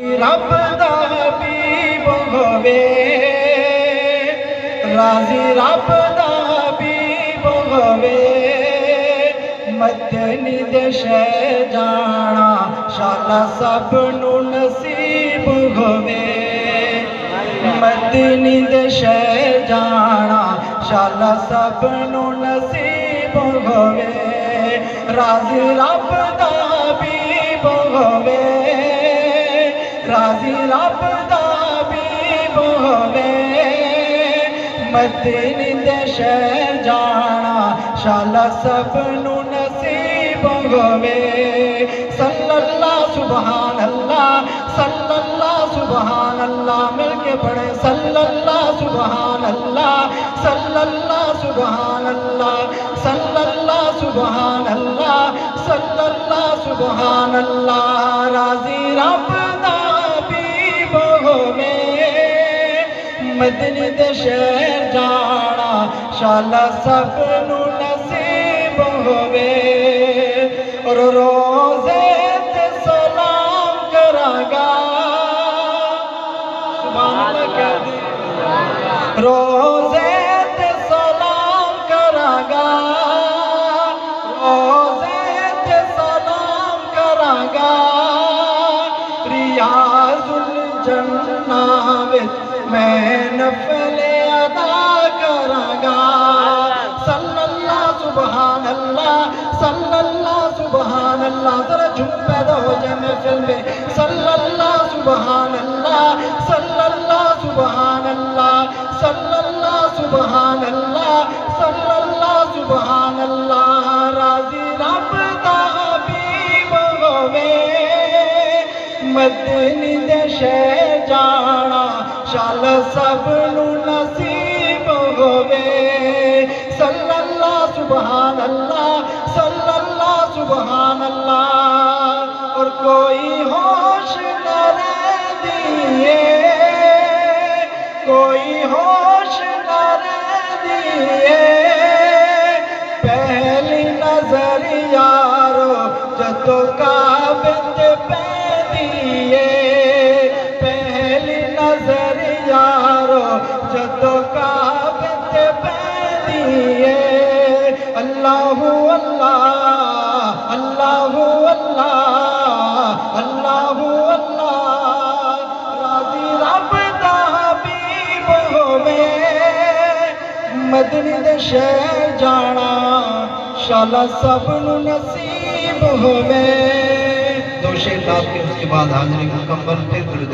رب دا حبیب ہووے راضی رب دا حبیب ہووے مدنی دے شہ جانا شالا سب نو نصیب ہووے مدنی دے شہ جانا شالا سب نو نصیب ہووے راضی رب دا حبیب ہووے راضی رب دا حبیب ہووے مدنی دے شہر جانا شالا سب نو نصیب ہووے صلی اللہ سبحان اللہ صلی اللہ سبحان اللہ مل کے پڑھے صلی اللہ سبحان اللہ صلی اللہ سبحان اللہ صلی اللہ سبحان اللہ صلی اللہ سبحان اللہ مدنی دے شہر جانا شالا سب نو نصیب ہووے اور روزے تے سلام کراگا سبحان اللہ کہہ دی روزے تے سلام کراگا روزے تے سلام کراگا ریاض الجنہ وچ میں نفل ادا کراگا صلی اللہ سبحان اللہ صلی اللہ سبحان اللہ ذرا جھوم پیدا ہو جائے محفل میں۔ صلی اللہ سبحان اللہ صلی اللہ سبحان اللہ صلی اللہ سبحان اللہ صلی اللہ سبحان اللہ راضی رب دا حبیب ہووے مدنی دے شہ جانا شال سب نو نصیب ہووے صلی اللہ، سبحان اللہ، صلی اللہ، سبحان اللہ۔ اور کوئی ہوش نہ رہ دیے کوئی ہوش نہ رہ دیے پہلی نظر یارو، جدو کعبت پہ یارو جدو کعبت پہ دیے اللہ اللہ اللہ اللہ اللہ اللہ۔ راضی رب دا حبیب ہووے مدنی دے شہر جانا شالا سب نصیب ہووے دو شیر آپ کے اس کے بعد حاضری مکمل پھر